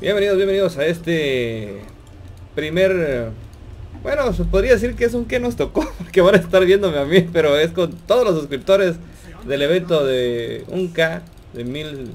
Bienvenidos, bienvenidos a este primer... Bueno, podría decir que es un que nos tocó, porque van a estar viéndome a mí, pero es con todos los suscriptores del evento de un K de mil,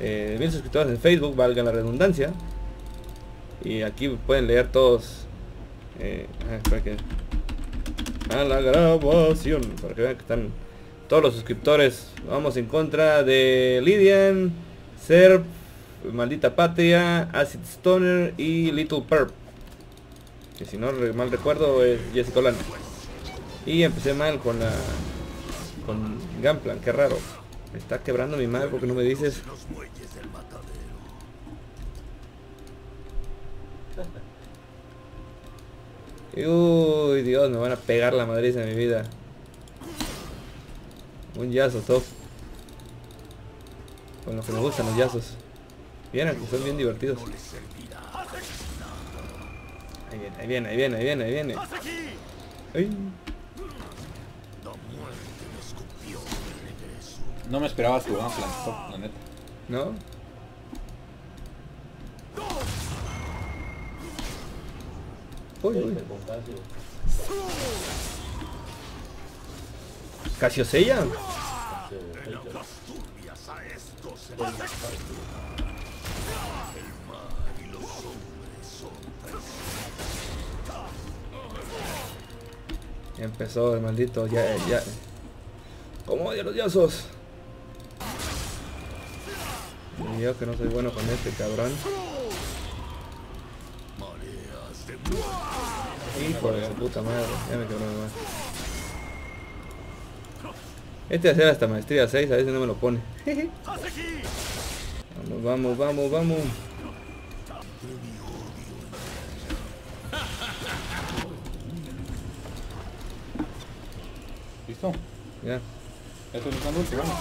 eh, mil suscriptores en Facebook, valga la redundancia. Y aquí pueden leer todos. Eh, ah, que, a la grabación, para que vean que están todos los suscriptores. Vamos en contra de Lydian, Serp, Maldita Patria, Acid Stoner y Little Perp. Que si no mal recuerdo es Jessica Olano. Y empecé mal con la... Con Gunplan, qué raro. Me está quebrando mi madre porque no me dices. Uy, Dios, me van a pegar la madriza de mi vida. Un yazo, top. Con lo que me gustan los yazos. Vieron que son bien divertidos. Ahí viene, ahí viene, ahí viene, ahí viene, ahí viene. Ay, No me esperaba su Gunplan stop, la neta. ¿No? Uy, uy. ¿Casiosella? Empezó el maldito, ya, ya. ¿Cómo odio los yazos? Y yo que no soy bueno con este cabrón. Hijo de su puta madre, ya me quebró más. Este hacer hasta maestría 6, a veces no me lo pone. vamos, vamos, vamos, vamos. ¿Listo? Ya. Ya estoy buscando ulti, vamos.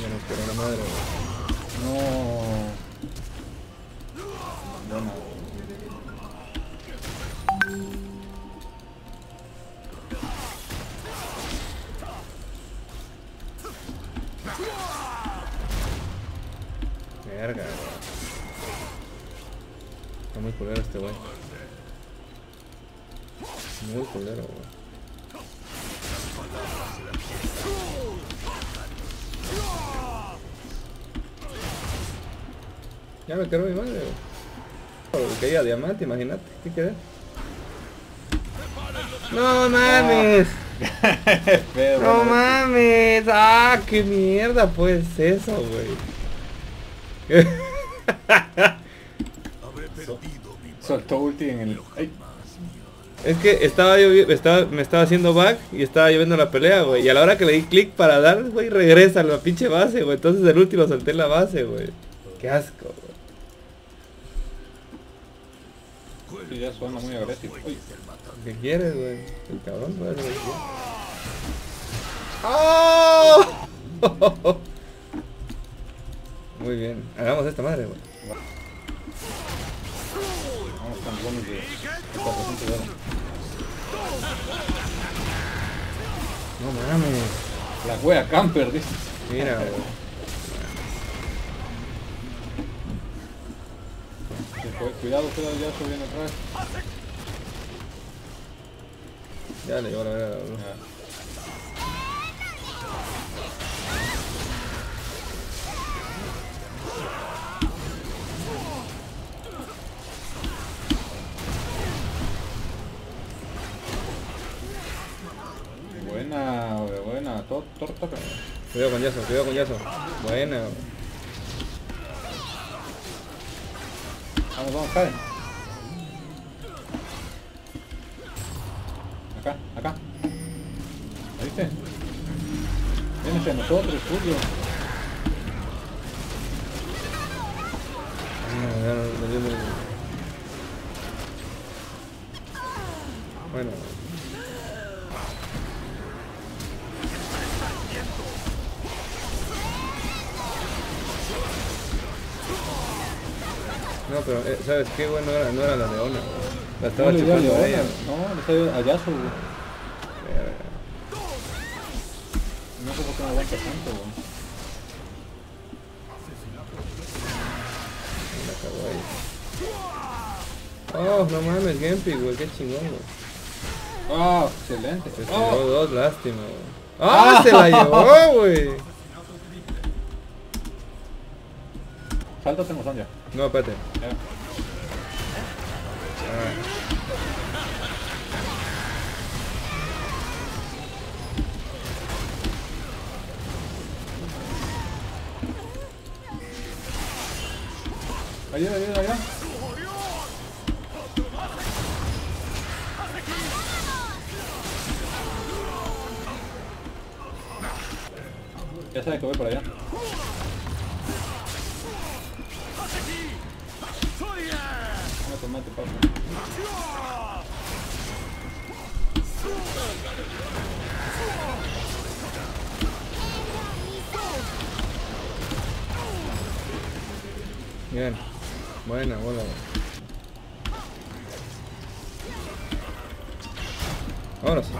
Ya nos quedó la madre. No. Bueno. Verga, Está muy culero este güey. Muy culero, güey. Ya me quedó mi madre, güey. Quería diamante, imagínate. ¿Qué querés? No mames. No mames. Ah, qué mierda pues eso, güey. Soltó ulti en el. Ay, Es que estaba yo, estaba, me estaba haciendo back y estaba yo viendo la pelea, güey. Y a la hora que le di clic para dar, güey, regresa a la pinche base, güey. Entonces el último solté en la base, güey. Qué asco, güey. sí, ya suena muy agresivo. Uy, ¿Qué quieres, güey? El cabrón, güey. ¡Oh! Muy bien. Hagamos esta madre, güey. vamos con bonus de, de 400 de oro. No mames. La wea camper, dice. Mira, güey. Cu- Cuidado, cuidado, ya se viene atrás. Ya le llevo la verga, Todo, todo. Cuidado con Yaso, cuidado con Yaso. Buena. Vamos, vamos, cae. Acá, acá. ¿Lo viste? Viene hacia nosotros, Julio. Bueno. Pero eh, ¿sabes qué? Bueno, no era, no era la leona. La estaba No le dio a chupando a Leona. ella. No, le está dando a Yasuo, güey. No sé por qué no aguanta tanto, weón. La cagó ahí. Oh, no mames, Genpi, güey, qué chingón, güey. Ah, excelente. Se Oh, tiró dos, lástima, güey. ¡Ah! Se la llevó, güey. Salta tenemos ya. No, espérate. Ah. Ayuda. Ya sabe que voy para allá. No te mate, papi. Bien. Buena, güey. Ahora sí.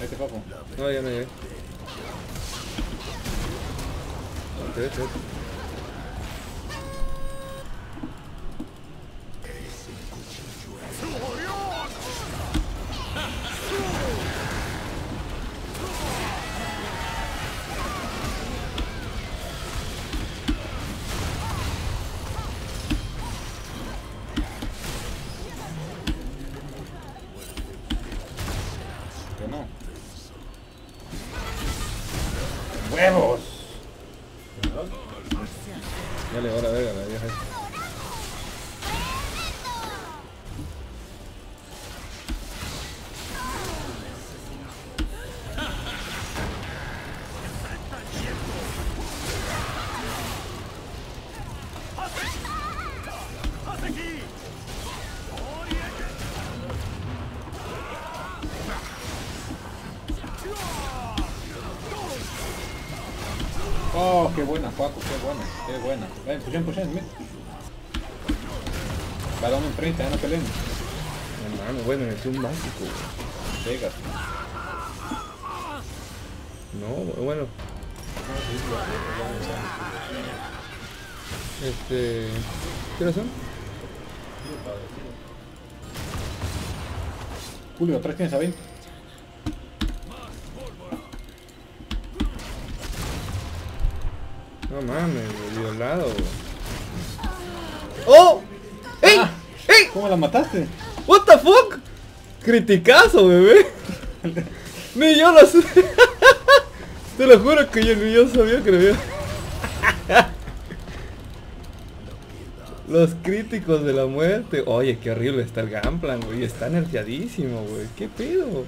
Este papo. No, ya no llegué. Vete, vete, vete. Oh, qué buena, Paco, qué buena, qué buena. Ven, pushen, pushen, mira. Cada uno en 30, ya no peleen. No mames, güey, me un güey. Vegas. No, bueno. Este. ¿Qué son? Julio, atrás tienes a 20. No mames, violado. ¡Oh! ¡Ey! Ah. ¡Ey! ¿Cómo la mataste? ¿What the fuck? Criticazo, bebé. Ni yo lo sé. Te lo juro que yo ni yo sabía que lo había. Los críticos de la muerte. Oye, qué horrible está el Gamplan, güey. Está nerfeadísimo, güey. ¿Qué pedo?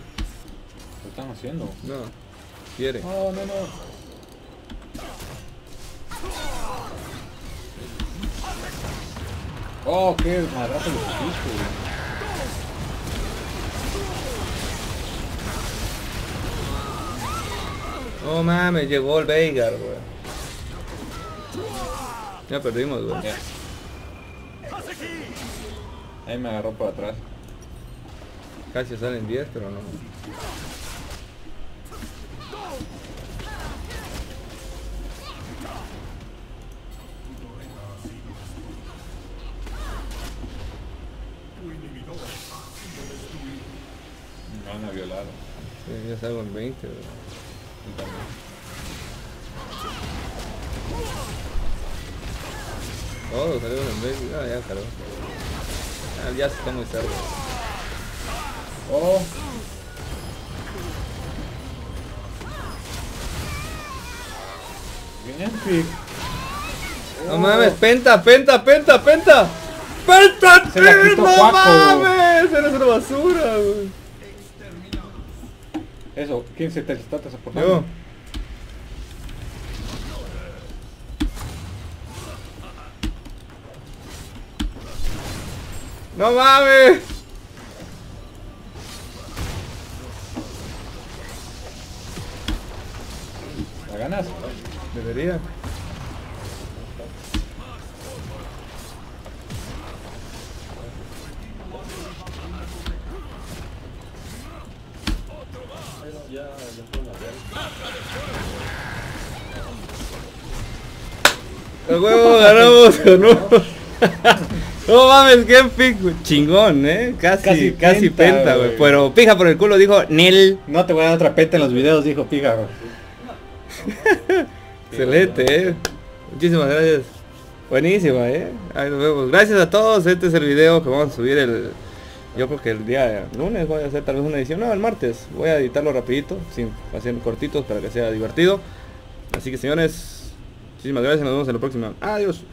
¿Qué están haciendo? No. Quiere. No, no, no. Oh, qué madrazo lo pusiste, güey. No mames, llegó el Veigar, güey. Ya perdimos, güey. Ahí me agarró por atrás. Casi salen 10, pero no. Me van a violar. Sí, ya salgo en 20, güey. Y también. Todos salieron en 20. Ah, ya, claro. Ah, ya está muy tarde. Oh. Bien epic. No Oh. mames, penta, penta, penta, penta. ¡Penta! Tío! ¡No mames! Eres una basura, güey. Eso, ¿quién se te está transportando? Yo. ¡No mames! ¿La ganas? Debería. Ya, ya fueron a huevo ganamos uno. No mames, qué pico. Chingón, eh. Casi, Casi casi, penta, penta, güey. Pero pija por el culo dijo Nel. No te voy a dar otra peta en los videos, dijo Pija, güey. Excelente, eh. Muchísimas gracias. Buenísima, eh. Ahí nos vemos. Gracias a todos. Este es el video que vamos a subir el. Yo creo que el día lunes voy a hacer tal vez una edición. No, el martes. Voy a editarlo rapidito, sin hacer cortitos para que sea divertido. Así que señores, muchísimas gracias. Nos vemos en la próxima. Adiós.